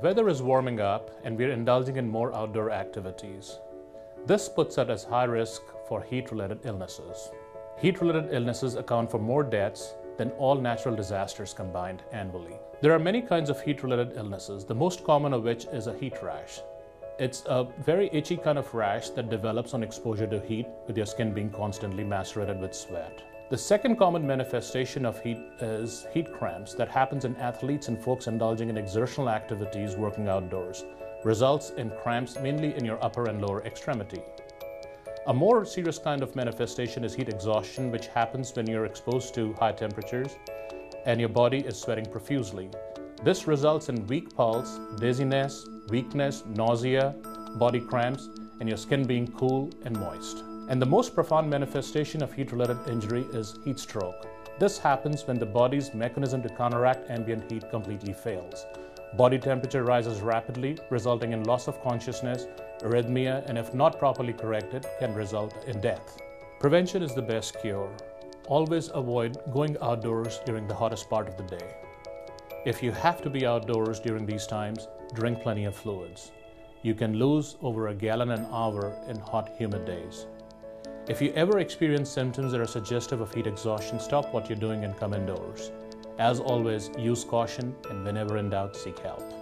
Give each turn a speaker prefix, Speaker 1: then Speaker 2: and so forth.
Speaker 1: weather is warming up and we're indulging in more outdoor activities. This puts us at high risk for heat-related illnesses. Heat-related illnesses account for more deaths than all natural disasters combined annually. There are many kinds of heat-related illnesses, the most common of which is a heat rash. It's a very itchy kind of rash that develops on exposure to heat with your skin being constantly macerated with sweat. The second common manifestation of heat is heat cramps that happens in athletes and folks indulging in exertional activities working outdoors. Results in cramps mainly in your upper and lower extremity. A more serious kind of manifestation is heat exhaustion, which happens when you're exposed to high temperatures and your body is sweating profusely. This results in weak pulse, dizziness, weakness, nausea, body cramps, and your skin being cool and moist. And the most profound manifestation of heat-related injury is heat stroke. This happens when the body's mechanism to counteract ambient heat completely fails. Body temperature rises rapidly, resulting in loss of consciousness, arrhythmia, and if not properly corrected, can result in death. Prevention is the best cure. Always avoid going outdoors during the hottest part of the day. If you have to be outdoors during these times, drink plenty of fluids. You can lose over a gallon an hour in hot, humid days. If you ever experience symptoms that are suggestive of heat exhaustion, stop what you're doing and come indoors. As always, use caution and whenever in doubt, seek help.